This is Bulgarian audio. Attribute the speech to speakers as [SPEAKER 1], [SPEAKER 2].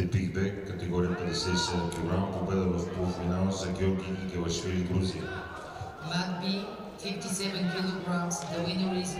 [SPEAKER 1] Тепих Бек, категория 57 кг, победа в полуфинала за Георги Гелашвили, Грузия.
[SPEAKER 2] Rugby, 57 kilograms. The winner is